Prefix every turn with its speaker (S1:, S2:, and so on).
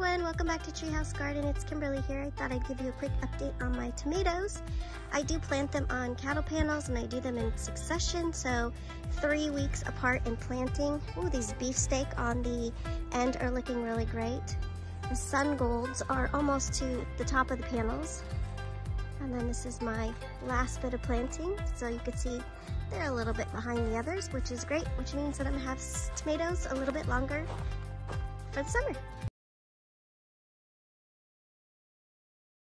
S1: everyone, welcome back to Treehouse Garden. It's Kimberly here. I thought I'd give you a quick update on my tomatoes. I do plant them on cattle panels and I do them in succession, so three weeks apart in planting. Ooh, these beefsteak on the end are looking really great. The sun golds are almost to the top of the panels. And then this is my last bit of planting. So you can see they're a little bit behind the others, which is great, which means that I'm gonna have tomatoes a little bit longer for the summer.